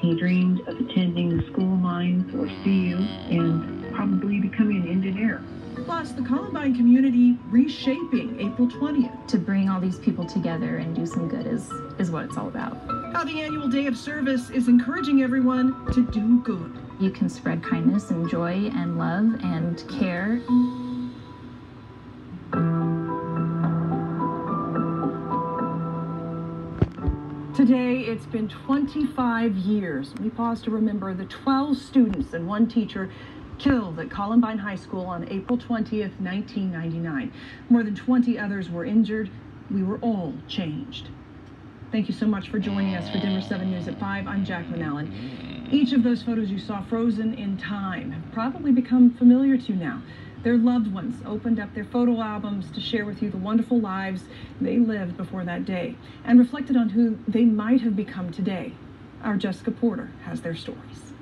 He dreamed of attending the school mines or CU and probably becoming an engineer. Plus, the Columbine community reshaping April 20th. To bring all these people together and do some good is, is what it's all about. How the annual day of service is encouraging everyone to do good. You can spread kindness and joy and love and care. Today, it's been 25 years. We pause to remember the 12 students and one teacher killed at Columbine High School on April 20th, 1999. More than 20 others were injured. We were all changed. Thank you so much for joining us for Denver 7 News at 5. I'm Jaclyn Allen. Each of those photos you saw frozen in time have probably become familiar to you now their loved ones opened up their photo albums to share with you the wonderful lives they lived before that day and reflected on who they might have become today. Our Jessica Porter has their stories.